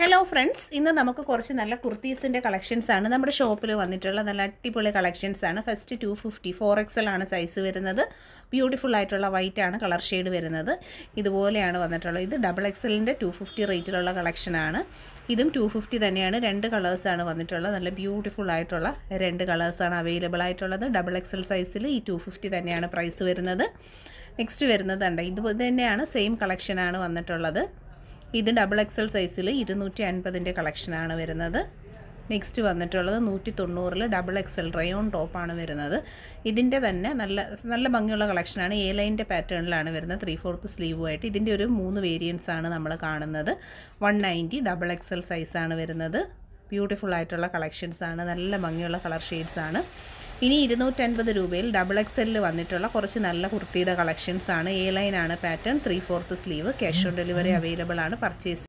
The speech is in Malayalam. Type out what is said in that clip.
ഹലോ ഫ്രണ്ട്സ് ഇന്ന് നമുക്ക് കുറച്ച് നല്ല കുർത്തീസിന്റെ കളക്ഷൻസ് ആണ്. നമ്മുടെ ഷോപ്പിൽ വന്നിട്ടുള്ള നല്ല അടിപൊളി കളക്ഷൻസ് ആണ്. First two fifty four XL ആണ് സൈസ് വരുന്നത്. ബ്യൂട്ടിഫുൾ ആയിട്ടുള്ള വൈറ്റ് ആണ് കളർ ഷെയ്ഡ് വരുന്നത്. ഇതുപോലെയാണ് വന്നിട്ടുള്ളത്. ഇത് ഡബിൾ എക്സലിന്റെ ടു ഫിഫ്റ്റി റേറ്റിലുള്ള കളക്ഷനാണ് ഇതും ടു ഫിഫ്റ്റി തന്നെയാണ്. രണ്ട് കളേഴ്സാണ് വന്നിട്ടുള്ളത്. നല്ല ബ്യൂട്ടിഫുൾ ആയിട്ടുള്ള രണ്ട് കളേഴ്സാണ് അവൈലബിൾ ആയിട്ടുള്ളത്. ഡബിൾ എക്സൽ സൈസിൽ ഈ ടു ഫിഫ്റ്റി തന്നെയാണ് പ്രൈസ് വരുന്നത്. നെക്സ്റ്റ് വരുന്നത് ഉണ്ട് ഇത് തന്നെയാണ് സെയിം കളക്ഷനാണ് വന്നിട്ടുള്ളത്. ഇത് ഡബിൾ എക്സൽ സൈസിൽ ഇരുന്നൂറ്റി അൻപതിന്റെ കളക്ഷനാണ് വരുന്നത്. നെക്സ്റ്റ് വന്നിട്ടുള്ളത് നൂറ്റി തൊണ്ണൂറിൽ ഡബിൾ എക്സൽ റയോൺ ടോപ്പാണ് വരുന്നത്. ഇതിന്റെ തന്നെ നല്ല നല്ല ഭംഗിയുള്ള കളക്ഷനാണ് എ ലൈന്റെ പാറ്റേണിലാണ് വരുന്നത്. ത്രീ ഫോർത്ത് സ്ലീവുമായിട്ട് ഇതിന്റെ ഒരു മൂന്ന് വേരിയൻസ് ആണ് നമ്മൾ കാണുന്നത്. വൺ നയന്റി ഡബിൾ എക്സൽ സൈസാണ് വരുന്നത്. ബ്യൂട്ടിഫുൾ ആയിട്ടുള്ള കളക്ഷൻസാണ് നല്ല ഭംഗിയുള്ള കളർ ഷെയ്ഡ്സാണ് ഇനി ഇരുന്നൂറ്റൻപത് രൂപയിൽ ഡബിൾ എക്സലിൽ വന്നിട്ടുള്ള കുറച്ച് നല്ല കുർത്തിയുടെ കളക്ഷൻസ് ആണ്. എ ലൈനാണ് pattern three fourth sleeve cash on delivery available ആണ്. പർച്ചേസ്